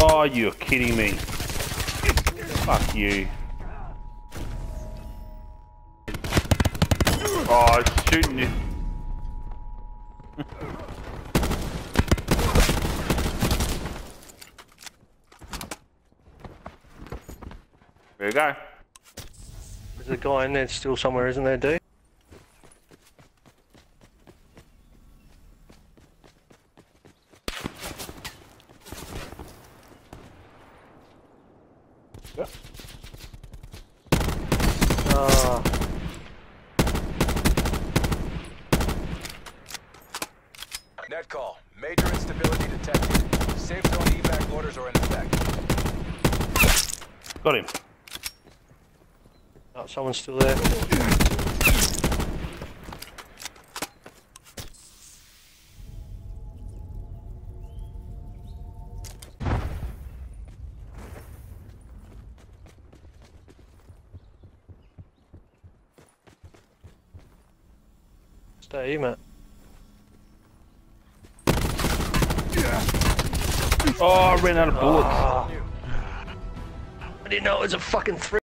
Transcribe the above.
Oh, you're kidding me. Fuck you. Oh, shooting you. there you go. There's a guy in there still somewhere, isn't there, D? Yep. Ah, Net call. Major instability detected. Safe zone evac orders are in effect. Got him. oh, someone's still there. Stay, mate. Oh, I ran out of bullets. Ah. I didn't know it was a fucking three.